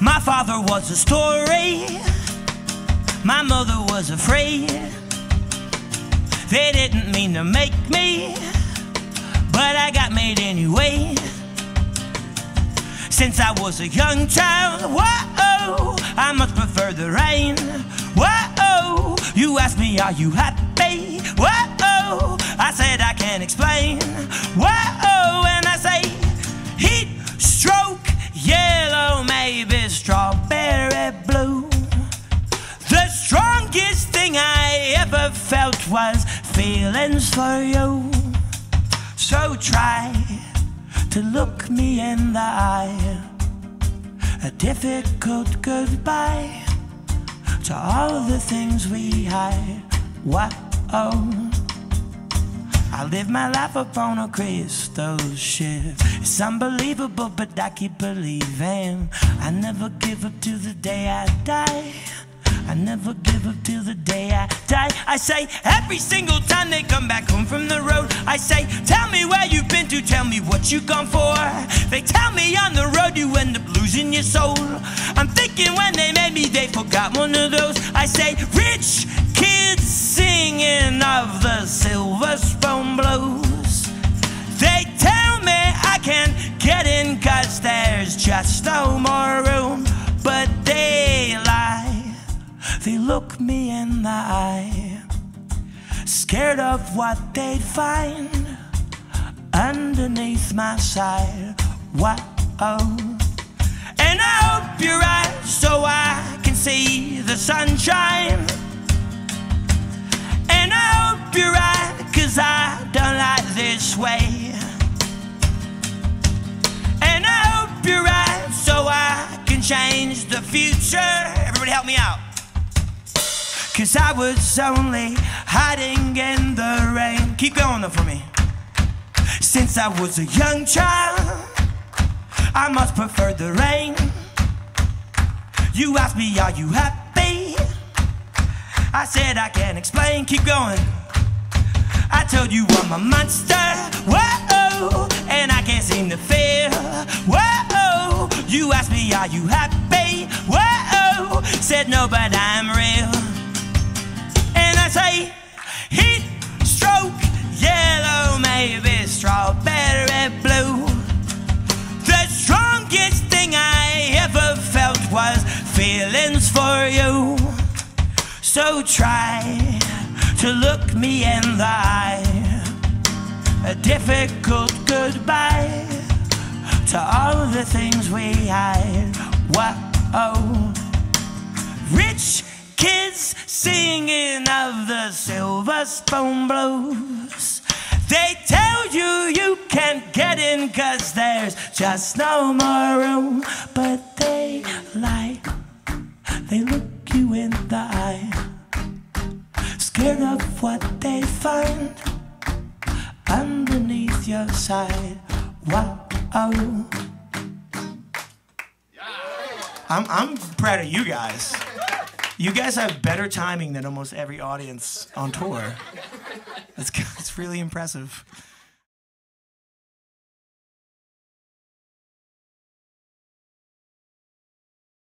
My father was a story, my mother was afraid. They didn't mean to make me, but I got made anyway. Since I was a young child, whoa, I much prefer the rain. Whoa, you asked me, are you happy? Whoa, feelings for you. So try to look me in the eye. A difficult goodbye to all the things we hide. What oh? I live my life upon a crystal ship. It's unbelievable, but I keep believing. I never give up till the day I die. I never give up till the day I die. I say every single time they come back home from the road, I say, Tell me where you've been to, tell me what you gone for. They tell me on the road you end up losing your soul. I'm thinking when they made me, they forgot one of those. I say, Rich kids singing of the silver spoon blues. They tell me I can't get in cause there's just no more room, scared of what they'd find underneath my side. What oh? And I hope you're right so I can see the sunshine. And I hope you're right, cause I don't like this way. And I hope you're right so I can change the future. Everybody help me out. Cause I was only hiding in the rain. Keep going though for me. Since I was a young child, I must prefer the rain. You asked me, are you happy? I said I can't explain. Keep going. I told you I'm a monster. Whoa, and I can't seem to feel. Whoa, you asked me, are you happy? Whoa, said no, but I'm real. Say, heat stroke, yellow, maybe strawberry blue. The strongest thing I ever felt was feelings for you. So try to look me in the eye. A difficult goodbye to all the things we hide. Whoa, rich kids singing of the silver spoon blues. They tell you you can't get in cause there's just no more room. But they lie, they look you in the eye. Scared of what they find underneath your side. Wow. I'm, I'm proud of you guys. You guys have better timing than almost every audience on tour. It's, it's really impressive.